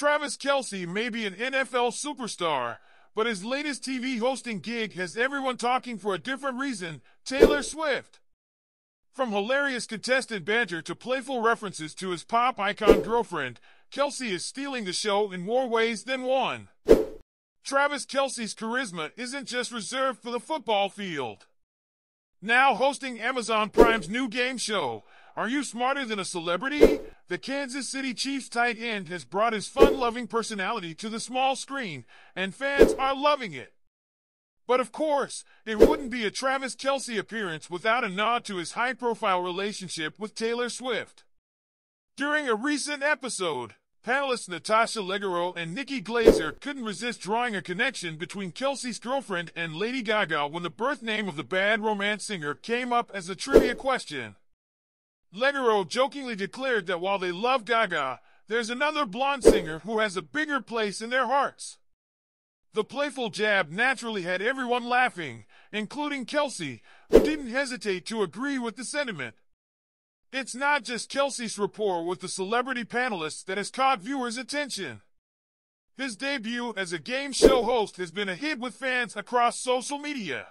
Travis Kelce may be an NFL superstar, but his latest TV hosting gig has everyone talking for a different reason Taylor Swift. From hilarious contestant banter to playful references to his pop icon girlfriend, Kelce is stealing the show in more ways than one. Travis Kelce's charisma isn't just reserved for the football field. Now hosting Amazon Prime's new game show, Are You Smarter Than a Celebrity? The Kansas City Chiefs tight end has brought his fun-loving personality to the small screen, and fans are loving it. But of course, it wouldn't be a Travis Kelce appearance without a nod to his high-profile relationship with Taylor Swift. During a recent episode, Panelists Natasha Leggero and Nikki Glazer couldn't resist drawing a connection between Kelce's girlfriend and Lady Gaga when the birth name of the bad romance singer came up as a trivia question. Leggero jokingly declared that while they love Gaga, there's another blonde singer who has a bigger place in their hearts. The playful jab naturally had everyone laughing, including Kelce, who didn't hesitate to agree with the sentiment. It's not just Kelce's rapport with the celebrity panelists that has caught viewers' attention. His debut as a game show host has been a hit with fans across social media.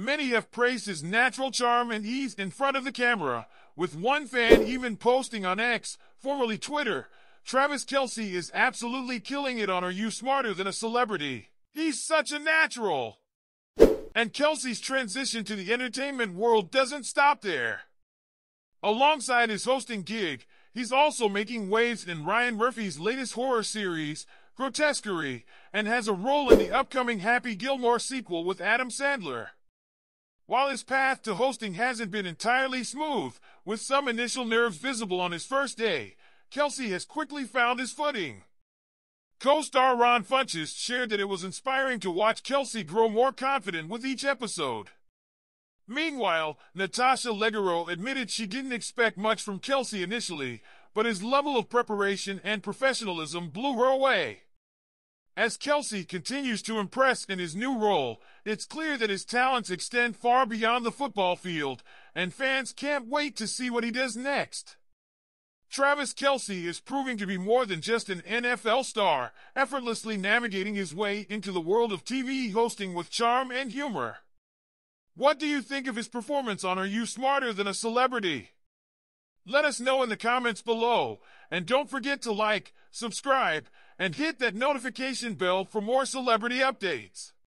Many have praised his natural charm and ease in front of the camera, with one fan even posting on X, formerly Twitter, Travis Kelce is absolutely killing it on Are You Smarter Than a Celebrity? He's such a natural! And Kelce's transition to the entertainment world doesn't stop there. Alongside his hosting gig, he's also making waves in Ryan Murphy's latest horror series, Grotesquerie, and has a role in the upcoming Happy Gilmore sequel with Adam Sandler. While his path to hosting hasn't been entirely smooth, with some initial nerves visible on his first day, Kelce has quickly found his footing. Co-star Ron Funches shared that it was inspiring to watch Kelce grow more confident with each episode. Meanwhile, Natasha Leggero admitted she didn't expect much from Kelce initially, but his level of preparation and professionalism blew her away. As Kelce continues to impress in his new role, it's clear that his talents extend far beyond the football field, and fans can't wait to see what he does next. Travis Kelce is proving to be more than just an NFL star, effortlessly navigating his way into the world of TV hosting with charm and humor. What do you think of his performance on Are You Smarter Than a Celebrity? Let us know in the comments below, and don't forget to like, subscribe, and hit that notification bell for more celebrity updates.